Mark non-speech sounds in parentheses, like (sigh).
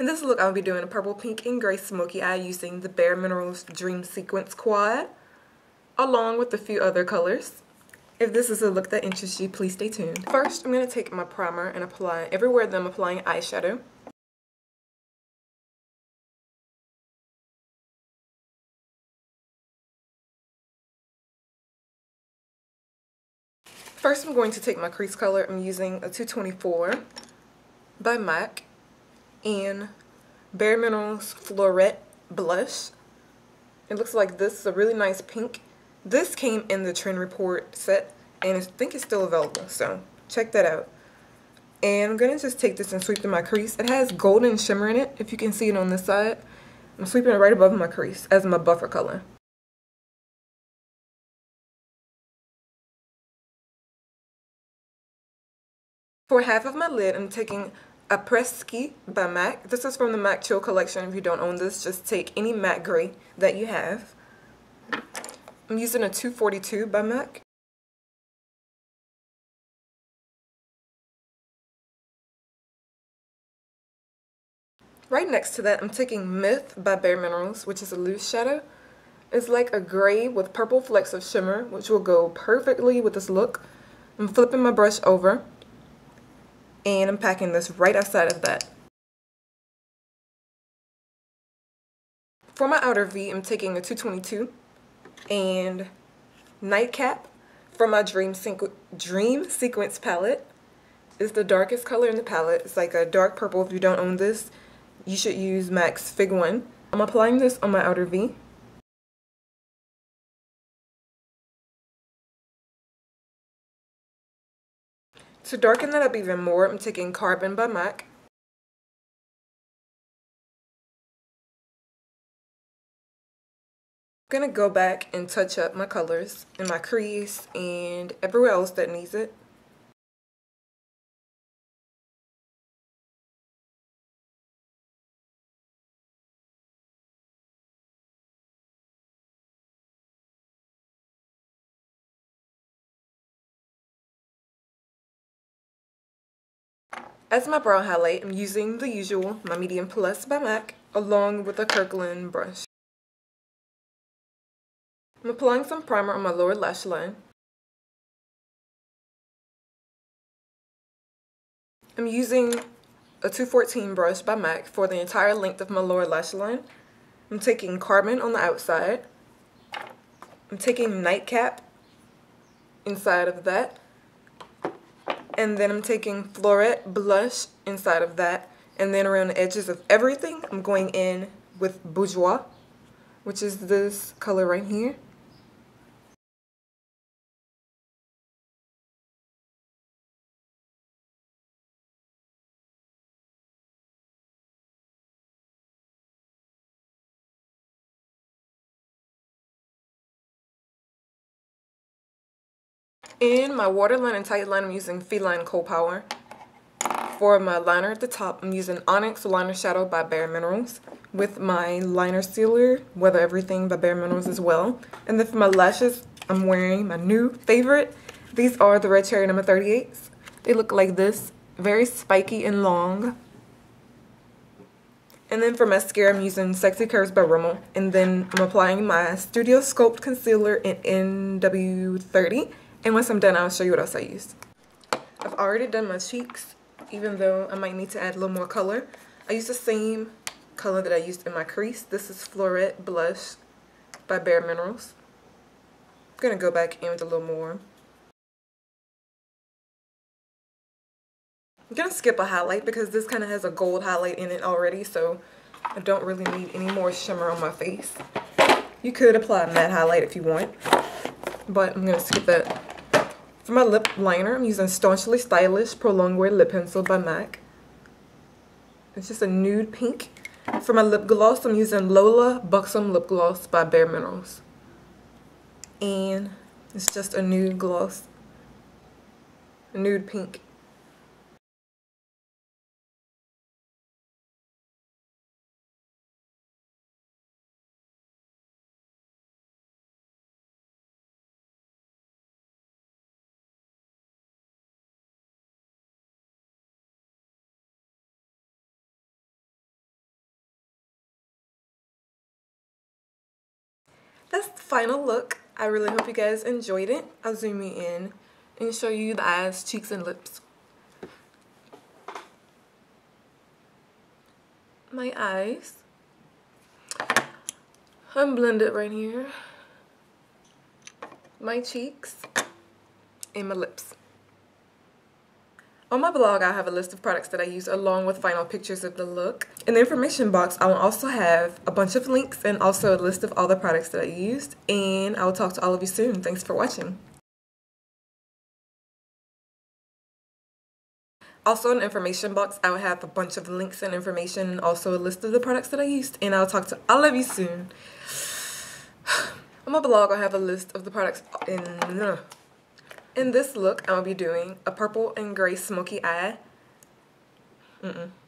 In this look, I'll be doing a purple, pink, and gray smoky eye using the Bare Minerals Dream Sequence Quad, along with a few other colors. If this is a look that interests you, please stay tuned. First, I'm going to take my primer and apply everywhere that I'm applying eyeshadow. First, I'm going to take my crease color. I'm using a 224 by MAC and Bare Minerals Fleurette Blush. It looks like this. It's a really nice pink. This came in the Trend Report set, and I think it's still available, so check that out. And I'm going to just take this and sweep through my crease. It has golden shimmer in it, if you can see it on this side. I'm sweeping it right above my crease as my buffer color. For half of my lid, I'm taking Après-Ski by MAC. This is from the MAC Chill collection. If you don't own this, just take any matte gray that you have. I'm using a 242 by MAC. Right next to that, I'm taking Myth by Bare Minerals, which is a loose shadow. It's like a gray with purple flecks of shimmer, which will go perfectly with this look. I'm flipping my brush over and I'm packing this right outside of that. For my outer V, I'm taking a 222 and Nightcap from my Dream, Sequ Dream Sequence palette is the darkest color in the palette. It's like a dark purple. If you don't own this, you should use MAC's Fig 1. I'm applying this on my outer V. To darken that up even more, I'm taking Carbon by MAC. I'm going to go back and touch up my colors in my crease and everywhere else that needs it. As my brow highlight, I'm using the usual, my Medium Plus by MAC, along with a Kirkland brush. I'm applying some primer on my lower lash line. I'm using a 214 brush by MAC for the entire length of my lower lash line. I'm taking Carbon on the outside. I'm taking Nightcap inside of that and then I'm taking Fleurette Blush inside of that. And then around the edges of everything I'm going in with Bourjois which is this color right here In my waterline and tight line, I'm using Feline Kohl Power. For my liner at the top, I'm using Onyx Liner Shadow by Bare Minerals with my liner sealer, Weather Everything by Bare Minerals as well. And then for my lashes, I'm wearing my new favorite. These are the Red Cherry number 38s. They look like this, very spiky and long. And then for mascara, I'm using Sexy Curves by Rimmel. And then I'm applying my Studio Sculpt Concealer in NW30 and once I'm done, I'll show you what else I used. I've already done my cheeks, even though I might need to add a little more color. I used the same color that I used in my crease. This is Fleurette Blush by Bare Minerals. I'm going to go back in with a little more. I'm going to skip a highlight because this kind of has a gold highlight in it already, so I don't really need any more shimmer on my face. You could apply a matte highlight if you want, but I'm going to skip that for my lip liner, I'm using Staunchly Stylish Pro Longwear Lip Pencil by MAC. It's just a nude pink. For my lip gloss, I'm using Lola Buxom Lip Gloss by Bare Minerals. And it's just a nude gloss. A nude pink. Final look. I really hope you guys enjoyed it. I'll zoom you in and show you the eyes, cheeks, and lips. My eyes. I'm blended right here. My cheeks and my lips. On my blog, I have a list of products that I use along with final pictures of the look. In the information box, I will also have a bunch of links and also a list of all the products that I used. And I will talk to all of you soon. Thanks for watching. Also in the information box, I will have a bunch of links and information and also a list of the products that I used. And I'll talk to all of you soon. (sighs) On my blog, I have a list of the products in uh, in this look, to be doing a purple and gray smoky eye. Mm -mm.